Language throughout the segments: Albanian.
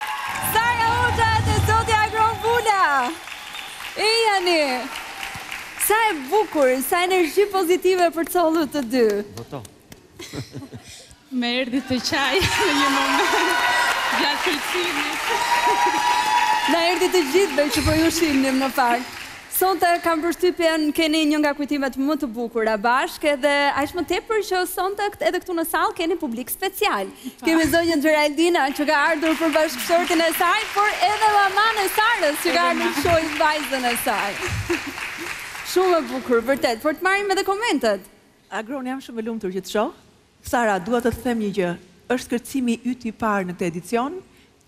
Sara Hoxha dhe Zoti Agron Vula! Ejani! Sa e bukur, sa energji pozitive përcollët të dy! Voto! Me erdhi të qaj në një moment gjatë kërcimit. Na erdhi të gjithëve që po ju shihnim në fakt. Sonte kam përshtypjen keni një nga kujtimet më të bukura bashkë edhe aq më tepër që sonte edhe këtu në sallë keni publik special. Kemi zonjën Xheraldina që ka ardhur për bashkëshortin e saj, por edhe mamanë e Sarës që ka ardhur të shohë vajzën e saj. Shumë e bukur, vërtet, por të marrim edhe komentet. Agron jam shumë e lumtur që të shoh. Sara, dua të them një gjë, është kërcimi yt i parë në këtë edicion,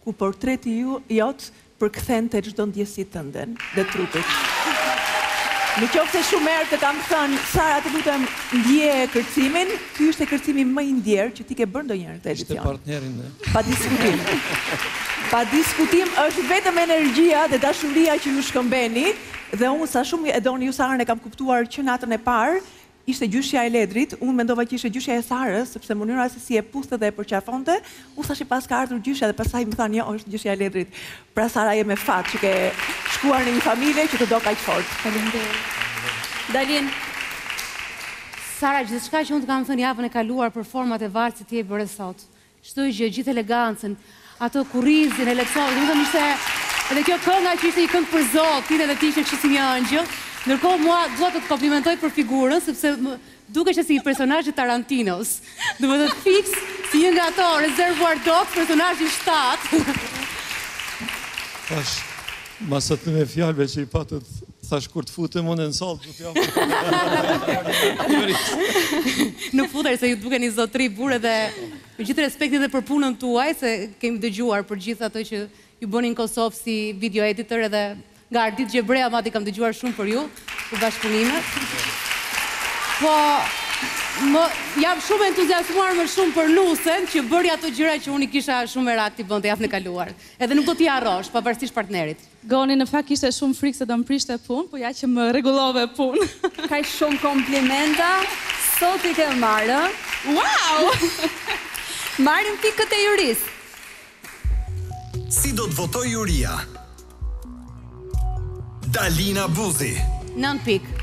ku portreti jot përkthente çdo ndjesi tënden dhe të trupit. Në qoftë se shumë herë të kam thënë, Sara të lutem ndjeje kërcimin, ky ishte kërcimi më i ndjerë që ti ke bërë ndonjëherë në këtë edicion. Ishte partneri në. Pa diskutim. Pa diskutim, është vetëm energjia dhe dashuria që ju shkëmbeni dhe unë sa shumë e doni ju Sarën e kam kuptuar që natën e parë, Ishte gjyshja e Ledrit, unë mendova që ishte gjyshja e Sarës, sepse mënyra se si e puthte dhe e përqafonte, u thashë paska ardhur gjyshja dhe pastaj më thanë jo është gjyshja e Ledrit. Pra Sara je me fat që ke shkuar në një familje që të do kaq fort. Faleminderit. Dalin, Sara gjithçka që unë të kam thënë javën e kaluar për format e valsit ti e bëre sot. Çdo gjë, gjithë elegancën, atë kurrizin e Lexorit, domethënë ishte edhe kjo kënga që ishte një këngë për Zotin edhe ti ishe kështu si një ëngjëll. Ndërkohë mua dua të të komplimentoj për figurën sepse më dukeshe si një personazh i Tarantinos. Domethënë fiks si një nga ato Reservoir Dogs, personazhi i shtatë. Tash, mas atyre fjalëve që i patët Thashë kur të futem unë në sallë, do të jam. Nuk futej se ju dukeni zotri burrë dhe me gjithë respektin dhe për punën tuaj se kemi dëgjuar për gjithë ato që ju bëni në Kosovë si video editor edhe nga Ardit Gjebrea madje kam dëgjuar shumë për ju, për bashkëpunimet. Po më jam shumë entuziazmuar më shumë për nusen që bëri ato gjëra që unë i kisha shumë merak t'i bënte javën e kaluar. Edhe nuk do t'i harrosh pavarësisht partnerit. Goni në fakt kishte shumë frikë se do më prishje punë, po ja që më rregullove punë. Kaq shumë komplimenta sot i ke marrë, ë? Uau! Marrim pikët e jurisë. Si do të votojë juria? Dalina Buzi. Nëntë pikë.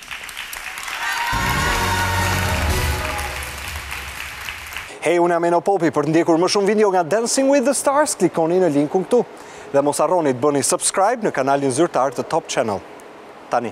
Hej, unë jam Eno Popi, për të ndjekur më shumë video nga Dancing with the Stars, klikoni në linkun këtu. Dhe mos harroni të bëni subscribe në kanalin zyrtar të Top Channel. Tani.